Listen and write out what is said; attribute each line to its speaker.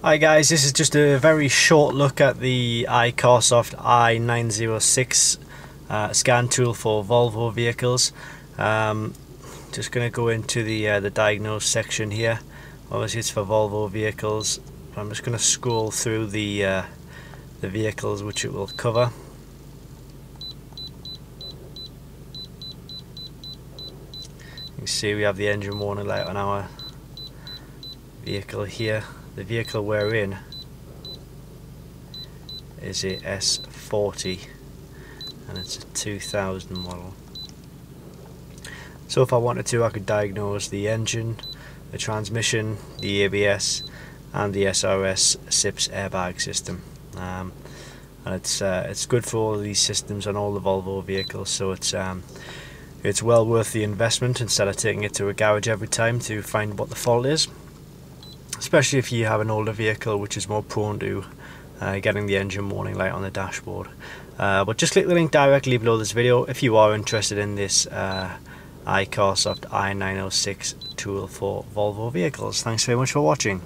Speaker 1: Hi guys, this is just a very short look at the iCarsoft i906 uh, scan tool for Volvo vehicles. Um, just going to go into the uh, the diagnose section here. Obviously it's for Volvo vehicles. I'm just going to scroll through the uh, the vehicles which it will cover. You can see we have the engine warning light on our vehicle here the vehicle we're in is a S40 and it's a 2000 model. So if I wanted to I could diagnose the engine the transmission the ABS and the SRS SIPS airbag system. Um, and it's uh, it's good for all these systems on all the Volvo vehicles so it's um, it's well worth the investment instead of taking it to a garage every time to find what the fault is especially if you have an older vehicle which is more prone to uh, getting the engine warning light on the dashboard. Uh, but just click the link directly below this video if you are interested in this uh, iCarsoft i906 tool for Volvo vehicles. Thanks very much for watching.